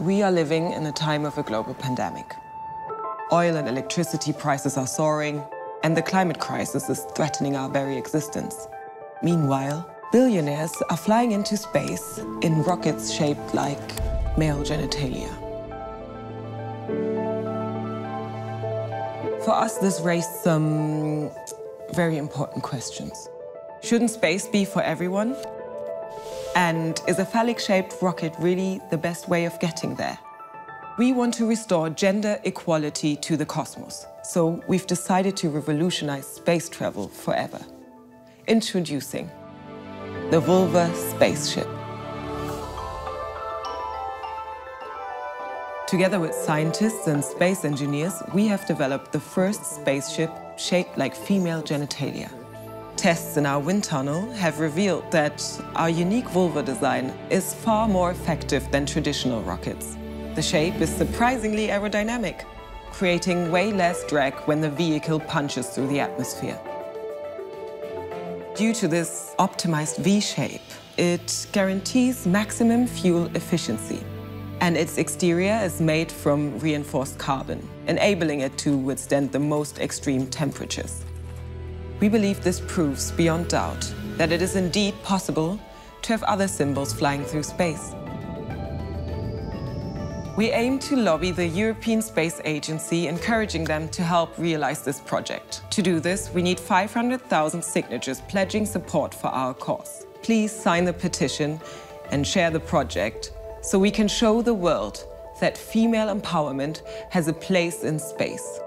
We are living in a time of a global pandemic. Oil and electricity prices are soaring, and the climate crisis is threatening our very existence. Meanwhile, billionaires are flying into space in rockets shaped like male genitalia. For us, this raised some very important questions. Shouldn't space be for everyone? And is a phallic-shaped rocket really the best way of getting there? We want to restore gender equality to the cosmos, so we've decided to revolutionize space travel forever. Introducing the Vulva Spaceship. Together with scientists and space engineers, we have developed the first spaceship shaped like female genitalia. Tests in our wind tunnel have revealed that our unique vulva design is far more effective than traditional rockets. The shape is surprisingly aerodynamic, creating way less drag when the vehicle punches through the atmosphere. Due to this optimized V shape, it guarantees maximum fuel efficiency and its exterior is made from reinforced carbon, enabling it to withstand the most extreme temperatures. We believe this proves beyond doubt that it is indeed possible to have other symbols flying through space. We aim to lobby the European Space Agency, encouraging them to help realize this project. To do this, we need 500,000 signatures pledging support for our cause. Please sign the petition and share the project so we can show the world that female empowerment has a place in space.